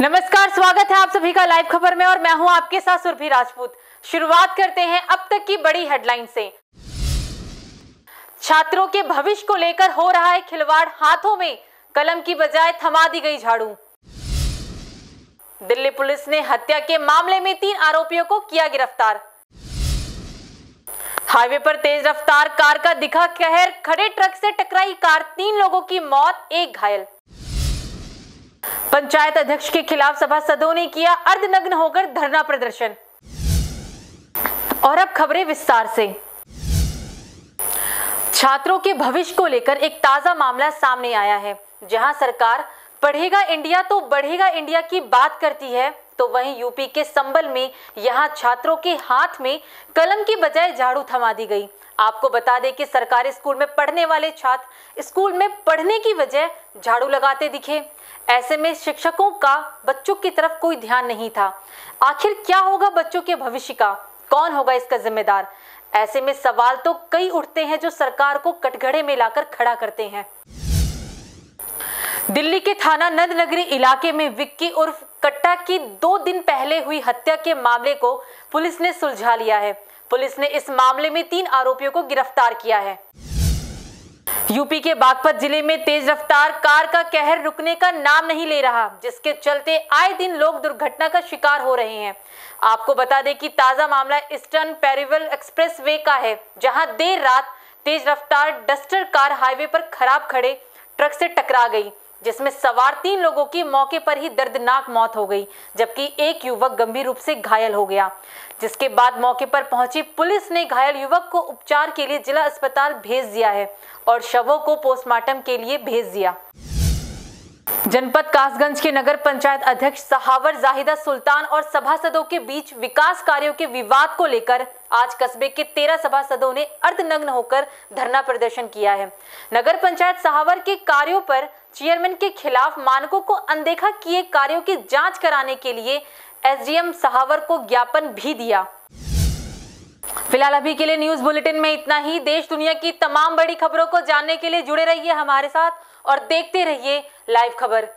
नमस्कार, स्वागत है आप सभी का लाइव खबर में और मैं हूँ आपके साथ सुरभि राजपूत। शुरुआत करते हैं अब तक की बड़ी हेडलाइन से। छात्रों के भविष्य को लेकर हो रहा है खिलवाड़ हाथों में। कलम की बजाय थमा दी गई झाड़ू। दिल्ली पुलिस ने हत्या के मामले में तीन आरोपियों को किया गिरफ़्तार। हाईवे पर तेज रफ्तार कार का दिखा कहर। खड़े ट्रक से टकराई कार। तीन लोगों की मौत, एक घायल। पंचायत अध्यक्ष के खिलाफ सभासदों ने किया अर्धनग्न होकर धरना प्रदर्शन। और अब खबरें विस्तार से। छात्रों के भविष्य को लेकर एक ताज़ा मामला सामने आया है, जहाँ सरकार पढ़ेगा इंडिया तो बढ़ेगा इंडिया की बात करती है तो वहीं यूपी के संबल में यहाँ छात्रों के हाथ में कलम की बजाय झाड़ू थमा दी गई। आपको बता दें कि सरकारी स्कूल में पढ़ने वाले छात्र स्कूल में पढ़ने की वजह झाड़ू लगाते दिखे। ऐसे में शिक्षकों का, बच्चों की तरफ़ कोई ध्यान नहीं था। आखिर क्या होगा बच्चों के भविष्य का? कौन होगा इसका जिम्मेदार? ऐसे में सवाल तो कई उठते हैं जो सरकार को कटघड़े में लाकर खड़ा करते हैं। दिल्ली के थाना नंद नगरी इलाके में विक्की उर्फ़ कट्टा की दो दिन पहले हुई हत्या के मामले को पुलिस ने सुलझा लिया है। पुलिस ने इस मामले में तीन आरोपियों को गिरफ़्तार किया है। यूपी के बागपत ज़िले में तेज रफ्तार कार का कहर रुकने का नाम नहीं ले रहा, जिसके चलते आए दिन लोग दुर्घटना का शिकार हो रहे हैं। आपको बता दें कि ताज़ा मामला ईस्टर्न पेरिवल एक्सप्रेस वे का है, जहाँ देर रात तेज रफ्तार डस्टर कार हाईवे पर खराब खड़े ट्रक से टकरा गई। जिसमें सवार तीन लोगों की मौके पर ही दर्दनाक मौत हो गई, जबकि एक युवक गंभीर रूप से घायल हो गया। जिसके बाद मौके पर पहुँची पुलिस ने घायल युवक को उपचार के लिए जिला अस्पताल भेज दिया है और शवों को पोस्टमार्टम के लिए भेज दिया। जनपद कासगंज के नगर पंचायत अध्यक्ष सहावर जाहिदा सुल्तान और सभासदों के बीच विकास कार्यों के विवाद को लेकर आज कस्बे के तेरह सभासदों ने अर्धनग्न होकर धरना प्रदर्शन किया है। नगर पंचायत सहावर के कार्यों पर चेयरमैन के खिलाफ मानकों को अनदेखा किए कार्यों की जाँच कराने के लिए एसडीएम सहावर को ज्ञापन भी दिया। फ़िलहाल अभी के लिए न्यूज़ बुलेटिन में इतना ही। देश दुनिया की तमाम बड़ी खबरों को जानने के लिए जुड़े रहिए हमारे साथ और देखते रहिए लाइव खबर।